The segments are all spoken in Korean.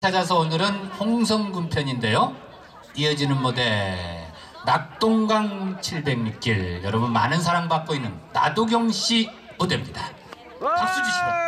찾아서 오늘은 홍성군 편인데요. 이어지는 무대 낙동강 706길 여러분 많은 사랑받고 있는 나도경 씨 무대입니다. 박수 주시고.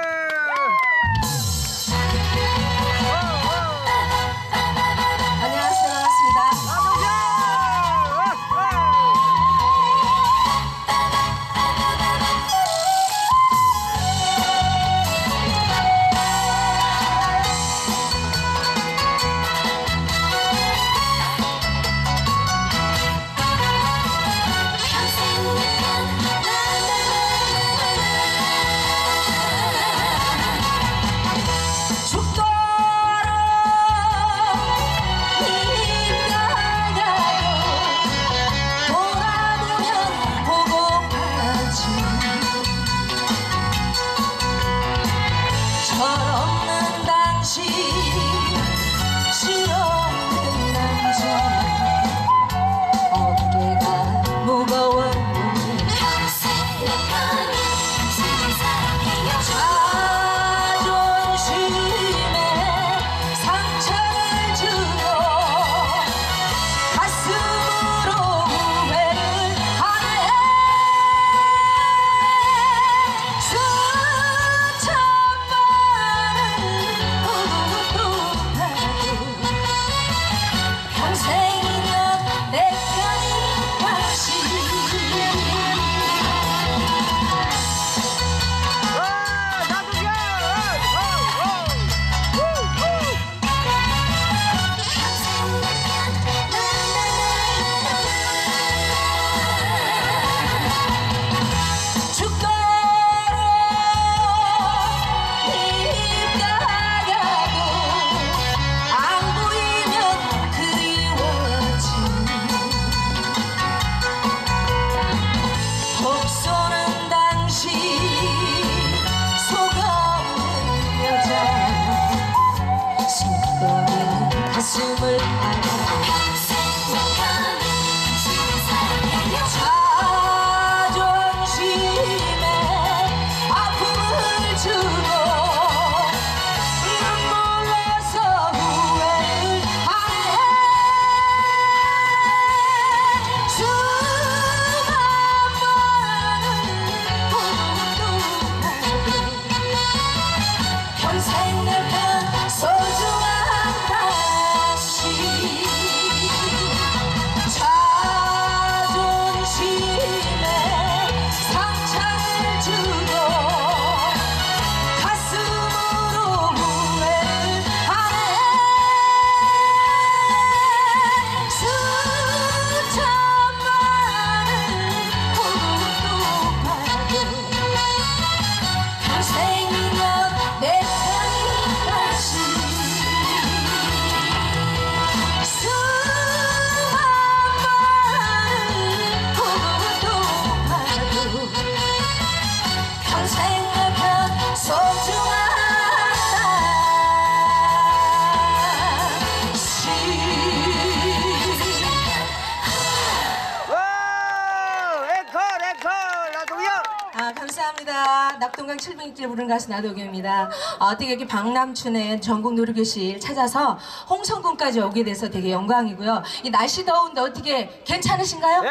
동강 700길 부른 가수 나도경입니다. 아, 어떻게 이렇게 박남춘의 전국 노르교실 찾아서 홍성군까지 오게 돼서 되게 영광이고요. 이 날씨 더운데 어떻게 괜찮으신가요? 네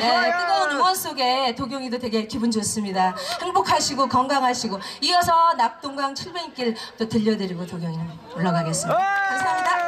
네, 좋아요 뜨거운 응원 속에 도경이도 되게 기분 좋습니다. 행복하시고 건강하시고 이어서 낙동강 700길 또 들려드리고 도경이는 올라가겠습니다. 감사합니다.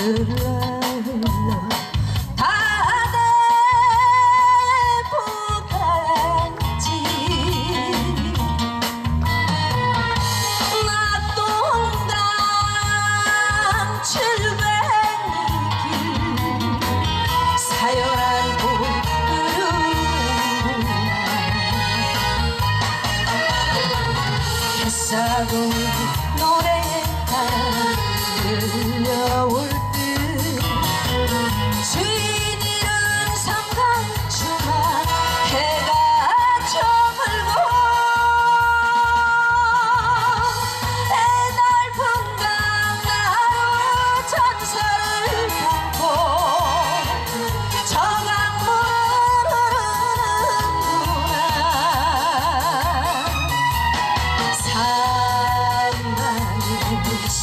흘러 다대부간지 낙동강 출백길 사연한 구름구나 싸고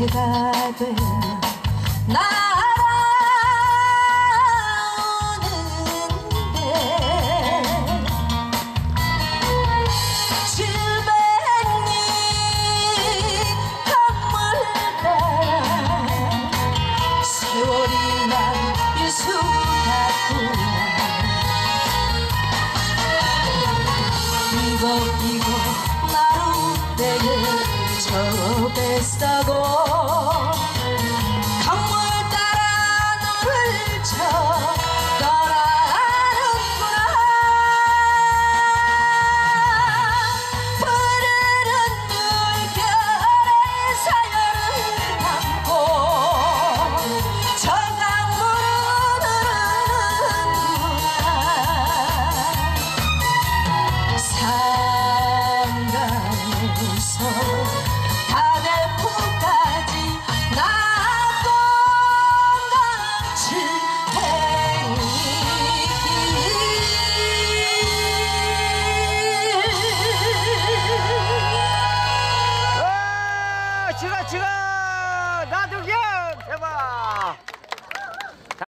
때가 되면 날아오는데 칠백리 강물 따라 세월이 난 일수갔구나 이거 이거 나루 때에 tropez d'abord.